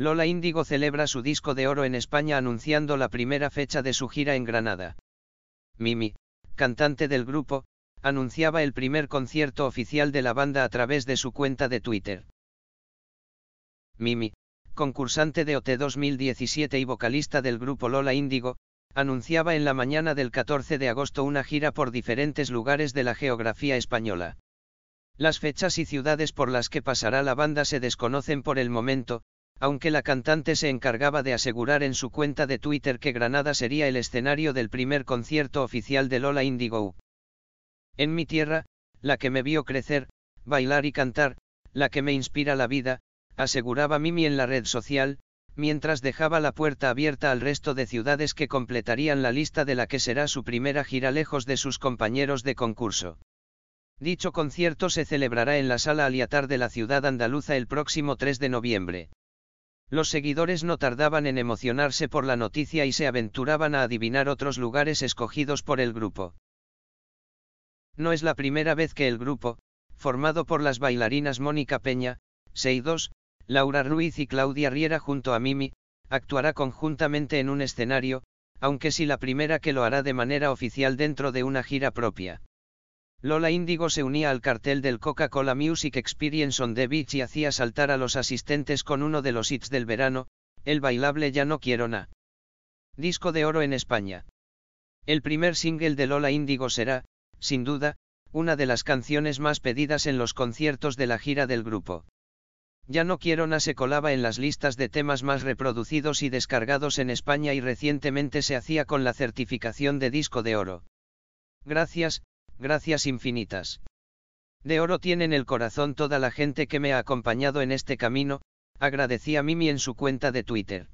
Lola Índigo celebra su disco de oro en España anunciando la primera fecha de su gira en Granada. Mimi, cantante del grupo, anunciaba el primer concierto oficial de la banda a través de su cuenta de Twitter. Mimi, concursante de OT 2017 y vocalista del grupo Lola Índigo, anunciaba en la mañana del 14 de agosto una gira por diferentes lugares de la geografía española. Las fechas y ciudades por las que pasará la banda se desconocen por el momento, aunque la cantante se encargaba de asegurar en su cuenta de Twitter que Granada sería el escenario del primer concierto oficial de Lola Indigo. En mi tierra, la que me vio crecer, bailar y cantar, la que me inspira la vida, aseguraba Mimi en la red social, mientras dejaba la puerta abierta al resto de ciudades que completarían la lista de la que será su primera gira lejos de sus compañeros de concurso. Dicho concierto se celebrará en la sala Aliatar de la ciudad andaluza el próximo 3 de noviembre. Los seguidores no tardaban en emocionarse por la noticia y se aventuraban a adivinar otros lugares escogidos por el grupo. No es la primera vez que el grupo, formado por las bailarinas Mónica Peña, Seidos, Laura Ruiz y Claudia Riera junto a Mimi, actuará conjuntamente en un escenario, aunque sí la primera que lo hará de manera oficial dentro de una gira propia. Lola Índigo se unía al cartel del Coca-Cola Music Experience on the Beach y hacía saltar a los asistentes con uno de los hits del verano, el bailable Ya no quiero na. Disco de oro en España. El primer single de Lola Índigo será, sin duda, una de las canciones más pedidas en los conciertos de la gira del grupo. Ya no quiero na se colaba en las listas de temas más reproducidos y descargados en España y recientemente se hacía con la certificación de disco de oro. Gracias, gracias infinitas. De oro tienen el corazón toda la gente que me ha acompañado en este camino, agradecía Mimi en su cuenta de Twitter.